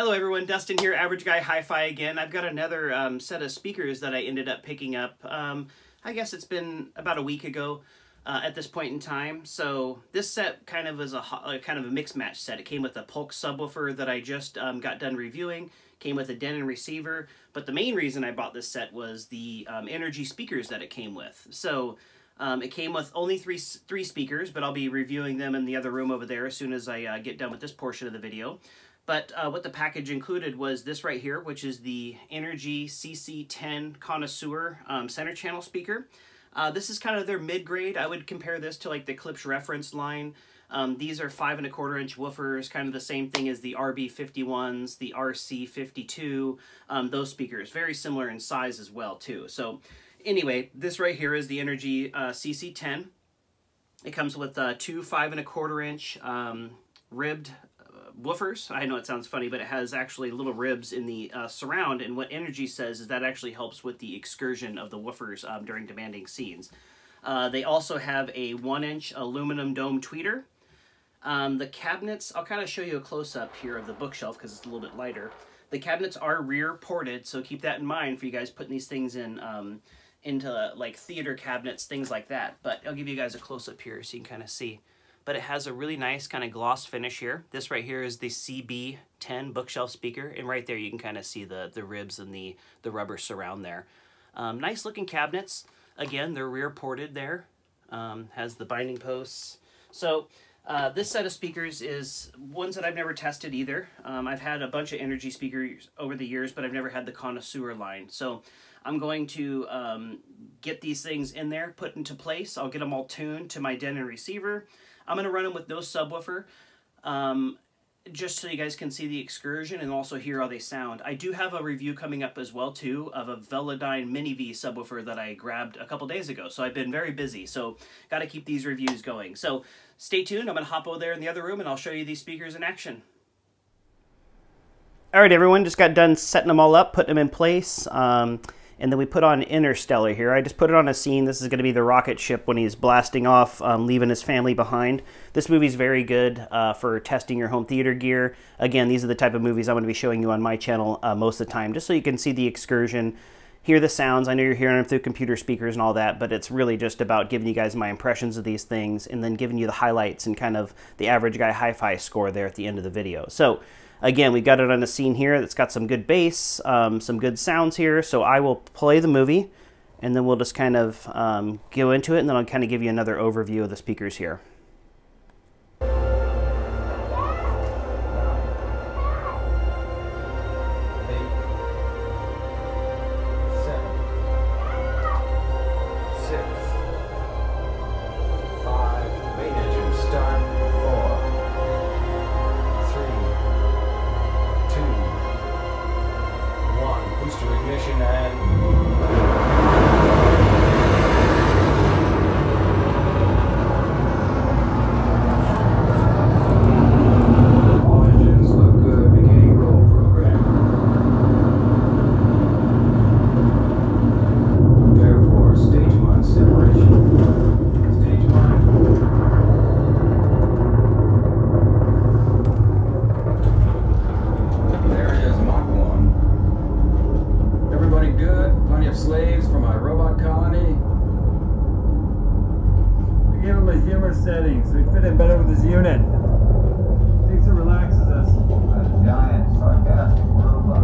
Hello everyone, Dustin here, Average Guy Hi-Fi again. I've got another um, set of speakers that I ended up picking up. Um, I guess it's been about a week ago uh, at this point in time. So this set kind of is a, a, kind of a mix match set. It came with a Polk subwoofer that I just um, got done reviewing, came with a Denon receiver, but the main reason I bought this set was the um, Energy speakers that it came with. So um, it came with only three three speakers, but I'll be reviewing them in the other room over there as soon as I uh, get done with this portion of the video. But uh, what the package included was this right here, which is the Energy CC10 Connoisseur um, center channel speaker. Uh, this is kind of their mid-grade. I would compare this to like the Klipsch reference line. Um, these are five and a quarter inch woofers, kind of the same thing as the RB51s, the RC52, um, those speakers. Very similar in size as well too. So anyway, this right here is the Energy uh, CC10. It comes with uh, two five and a quarter inch um, ribbed woofers. I know it sounds funny, but it has actually little ribs in the uh, surround, and what Energy says is that actually helps with the excursion of the woofers um, during demanding scenes. Uh, they also have a one-inch aluminum dome tweeter. Um, the cabinets, I'll kind of show you a close-up here of the bookshelf because it's a little bit lighter. The cabinets are rear ported, so keep that in mind for you guys putting these things in um, into like theater cabinets, things like that. But I'll give you guys a close-up here so you can kind of see but it has a really nice kind of gloss finish here. This right here is the CB10 bookshelf speaker, and right there you can kind of see the, the ribs and the, the rubber surround there. Um, nice looking cabinets. Again, they're rear ported there. Um, has the binding posts. So uh, this set of speakers is ones that I've never tested either. Um, I've had a bunch of energy speakers over the years, but I've never had the connoisseur line. So I'm going to um, get these things in there, put into place. I'll get them all tuned to my Denon receiver. I'm going to run them with no subwoofer. Um, just so you guys can see the excursion and also hear how they sound. I do have a review coming up as well too of a Velodyne Mini V subwoofer that I grabbed a couple days ago. So I've been very busy. So got to keep these reviews going. So stay tuned. I'm going to hop over there in the other room and I'll show you these speakers in action. All right, everyone, just got done setting them all up, putting them in place. Um, and then we put on Interstellar here. I just put it on a scene. This is going to be the rocket ship when he's blasting off, um, leaving his family behind. This movie's very good uh, for testing your home theater gear. Again, these are the type of movies I'm going to be showing you on my channel uh, most of the time, just so you can see the excursion, hear the sounds. I know you're hearing them through computer speakers and all that, but it's really just about giving you guys my impressions of these things and then giving you the highlights and kind of the average guy hi-fi score there at the end of the video. So Again, we've got it on a scene here that's got some good bass, um, some good sounds here. So I will play the movie and then we'll just kind of um, go into it and then I'll kind of give you another overview of the speakers here. Settings, so we fit in better with his unit. Takes and relaxes us. A giant, sarcastic robot.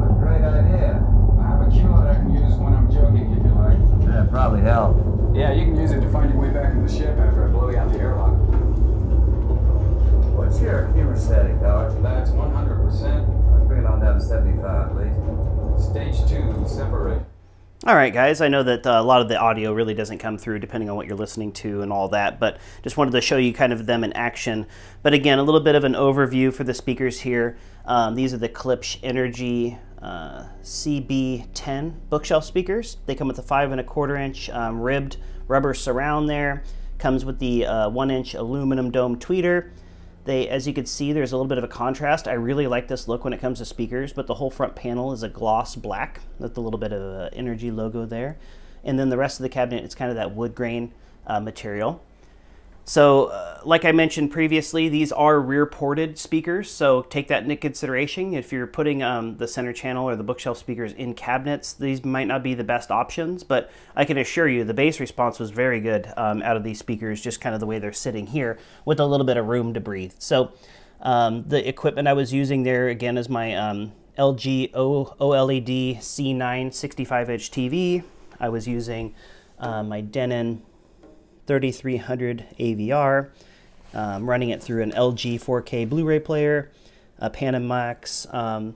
A great idea. I have a cue that I can use when I'm joking, if you like. Yeah, probably help. Yeah, you can use it to find your way back into the ship after I blow you out the airlock. What's your humor setting, TARS? That's 100%. Let's bring it on down to 75, please. Stage 2, separate. All right, guys, I know that uh, a lot of the audio really doesn't come through depending on what you're listening to and all that, but just wanted to show you kind of them in action. But again, a little bit of an overview for the speakers here. Um, these are the Klipsch Energy uh, CB10 bookshelf speakers. They come with a five and a quarter inch um, ribbed rubber surround there. Comes with the uh, one inch aluminum dome tweeter. They, as you can see, there's a little bit of a contrast. I really like this look when it comes to speakers, but the whole front panel is a gloss black with a little bit of energy logo there. And then the rest of the cabinet, it's kind of that wood grain uh, material. So, uh, like I mentioned previously, these are rear ported speakers, so take that into consideration. If you're putting um, the center channel or the bookshelf speakers in cabinets, these might not be the best options, but I can assure you the bass response was very good um, out of these speakers, just kind of the way they're sitting here with a little bit of room to breathe. So, um, the equipment I was using there again is my um, LG OLED C9 65 inch TV. I was using uh, my Denon 3300 AVR, um, running it through an LG 4K Blu-ray player, a Panamax um,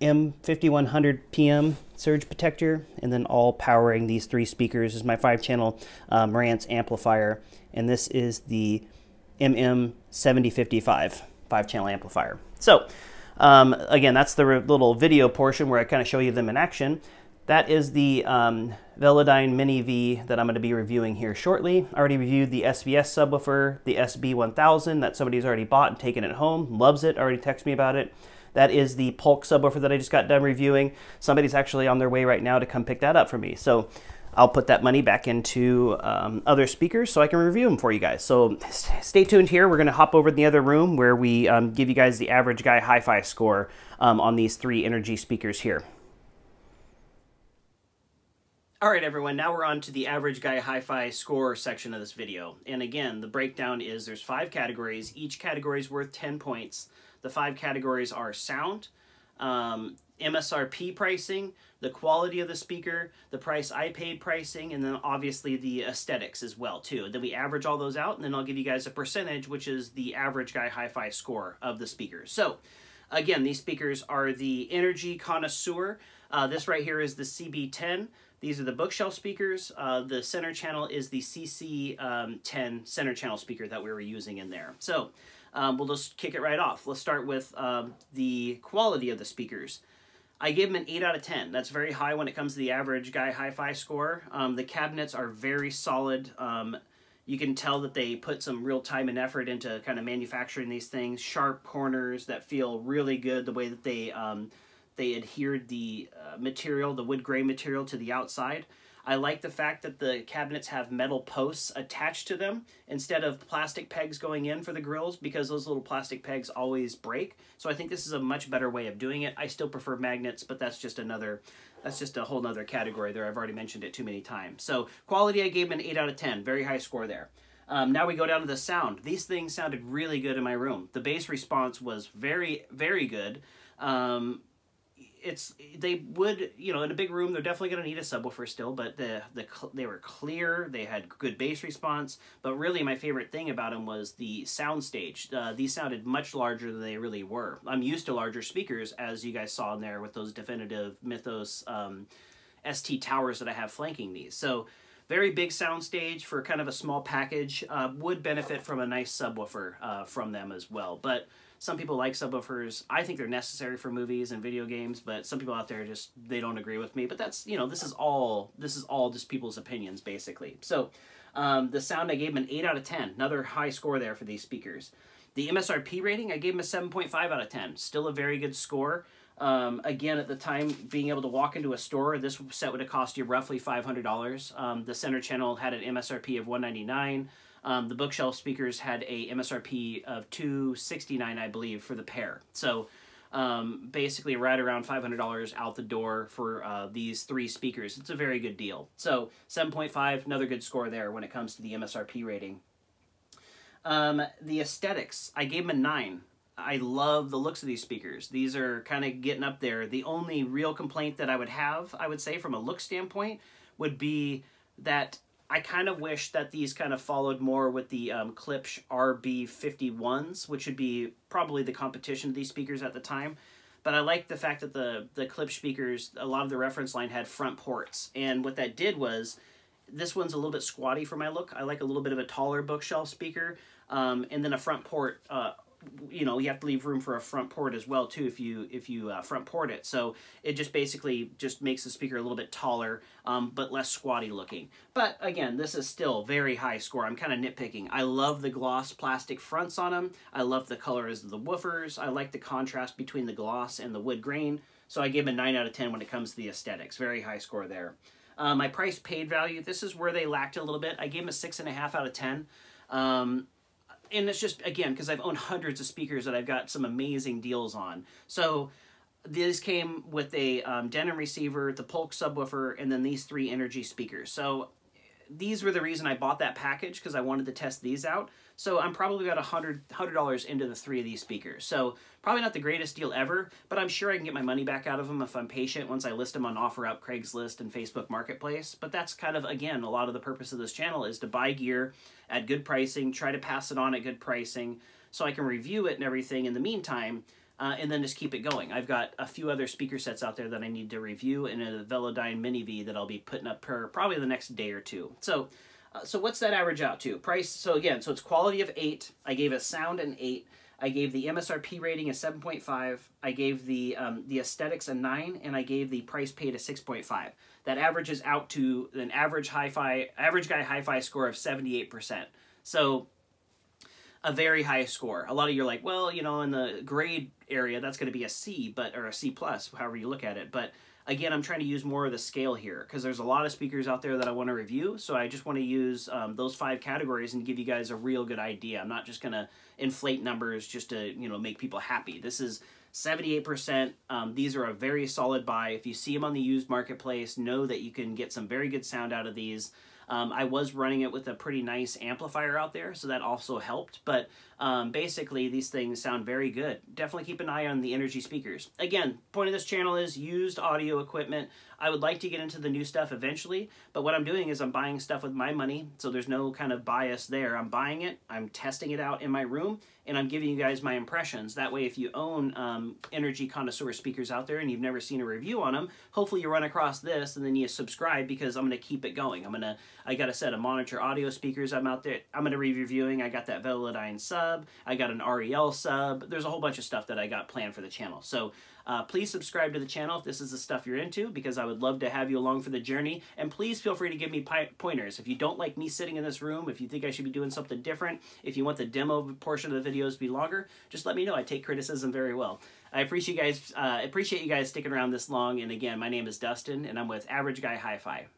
M5100 PM surge protector, and then all powering these three speakers is my five-channel um, Marantz amplifier, and this is the MM7055 five-channel amplifier. So, um, again, that's the little video portion where I kind of show you them in action. That is the um, Velodyne Mini V that I'm going to be reviewing here shortly. I already reviewed the SVS subwoofer, the SB1000 that somebody's already bought and taken it home. Loves it, already texted me about it. That is the Polk subwoofer that I just got done reviewing. Somebody's actually on their way right now to come pick that up for me. So I'll put that money back into um, other speakers so I can review them for you guys. So stay tuned here. We're going to hop over in the other room where we um, give you guys the average guy hi-fi score um, on these three energy speakers here. All right, everyone, now we're on to the average guy hi-fi score section of this video. And again, the breakdown is there's five categories. Each category is worth 10 points. The five categories are sound, um, MSRP pricing, the quality of the speaker, the price I paid pricing, and then obviously the aesthetics as well too. Then we average all those out, and then I'll give you guys a percentage, which is the average guy hi-fi score of the speakers. So again, these speakers are the Energy Connoisseur. Uh, this right here is the CB10. These are the bookshelf speakers. Uh, the center channel is the CC10 um, center channel speaker that we were using in there. So um, we'll just kick it right off. Let's start with um, the quality of the speakers. I gave them an 8 out of 10. That's very high when it comes to the average guy hi-fi score. Um, the cabinets are very solid. Um, you can tell that they put some real time and effort into kind of manufacturing these things. Sharp corners that feel really good. The way that they um, they adhered the uh, material, the wood grain material, to the outside. I like the fact that the cabinets have metal posts attached to them instead of plastic pegs going in for the grills because those little plastic pegs always break. So I think this is a much better way of doing it. I still prefer magnets, but that's just another that's just a whole nother category there. I've already mentioned it too many times. So quality, I gave them an 8 out of 10. Very high score there. Um, now we go down to the sound. These things sounded really good in my room. The bass response was very, very good. Um, it's they would you know in a big room they're definitely going to need a subwoofer still but the the they were clear they had good bass response but really my favorite thing about them was the sound stage. Uh, these sounded much larger than they really were. I'm used to larger speakers as you guys saw in there with those definitive mythos um, st towers that i have flanking these. So very big sound stage for kind of a small package uh, would benefit from a nice subwoofer uh, from them as well but some people like subwoofers. I think they're necessary for movies and video games, but some people out there just they don't agree with me. But that's you know this is all this is all just people's opinions basically. So um, the sound I gave them an eight out of ten. Another high score there for these speakers. The MSRP rating I gave them a seven point five out of ten. Still a very good score. Um, again, at the time, being able to walk into a store, this set would have cost you roughly $500. Um, the center channel had an MSRP of 199 um, the bookshelf speakers had a MSRP of 269 I believe, for the pair. So um, basically right around $500 out the door for uh, these three speakers. It's a very good deal. So 7.5, another good score there when it comes to the MSRP rating. Um, the aesthetics, I gave them a 9. I love the looks of these speakers. These are kind of getting up there. The only real complaint that I would have, I would say, from a look standpoint, would be that I kind of wish that these kind of followed more with the um, Klipsch RB51s, which would be probably the competition of these speakers at the time. But I like the fact that the, the Klipsch speakers, a lot of the reference line had front ports. And what that did was, this one's a little bit squatty for my look. I like a little bit of a taller bookshelf speaker. Um, and then a front port uh, you know you have to leave room for a front port as well too if you if you uh, front port it. So it just basically just makes the speaker a little bit taller um, but less squatty looking. But again this is still very high score. I'm kind of nitpicking. I love the gloss plastic fronts on them i love the colors of the woofers. I like the contrast between the gloss and the wood grain. So i them a 9 out of 10 when it comes to the aesthetics. Very high score there. Uh, my price paid value this is where they lacked a little bit. I gave them a six and a half out of 10 Um, and it's just again because I've owned hundreds of speakers that I've got some amazing deals on. So these came with a um, Denon receiver, the Polk subwoofer, and then these three energy speakers. So these were the reason I bought that package because I wanted to test these out. So I'm probably about a hundred hundred dollars into the three of these speakers. So probably not the greatest deal ever, but I'm sure I can get my money back out of them if I'm patient once I list them on OfferUp, Craigslist, and Facebook Marketplace. But that's kind of again a lot of the purpose of this channel is to buy gear at good pricing, try to pass it on at good pricing, so I can review it and everything in the meantime. Uh, and then just keep it going. I've got a few other speaker sets out there that I need to review and a Velodyne Mini V that I'll be putting up per probably the next day or two. So uh, so what's that average out to? Price, so again, so it's quality of 8. I gave a sound an 8. I gave the MSRP rating a 7.5. I gave the um, the aesthetics a 9, and I gave the price paid a 6.5. That averages out to an average hi-fi, average guy hi-fi score of 78%. So a very high score. A lot of you are like, well, you know, in the grade area, that's going to be a C, but or a C plus, however you look at it. But again, I'm trying to use more of the scale here because there's a lot of speakers out there that I want to review. So I just want to use um, those five categories and give you guys a real good idea. I'm not just going to inflate numbers just to, you know, make people happy. This is 78%. Um, these are a very solid buy. If you see them on the used marketplace, know that you can get some very good sound out of these. Um, I was running it with a pretty nice amplifier out there, so that also helped. But um, basically, these things sound very good. Definitely keep an eye on the Energy speakers. Again, point of this channel is used audio equipment. I would like to get into the new stuff eventually, but what I'm doing is I'm buying stuff with my money, so there's no kind of bias there. I'm buying it, I'm testing it out in my room, and I'm giving you guys my impressions. That way, if you own um, Energy connoisseur speakers out there and you've never seen a review on them, hopefully you run across this and then you subscribe because I'm going to keep it going. I'm going to, I got a set of monitor audio speakers I'm out there, I'm going to be reviewing. I got that Velodyne sub, I got an REL sub. There's a whole bunch of stuff that I got planned for the channel. So uh, please subscribe to the channel if this is the stuff you're into because I would love to have you along for the journey. And please feel free to give me pointers. If you don't like me sitting in this room, if you think I should be doing something different, if you want the demo portion of the videos to be longer, just let me know. I take criticism very well. I appreciate you guys. Uh, appreciate you guys sticking around this long. And again, my name is Dustin, and I'm with Average Guy Hi-Fi.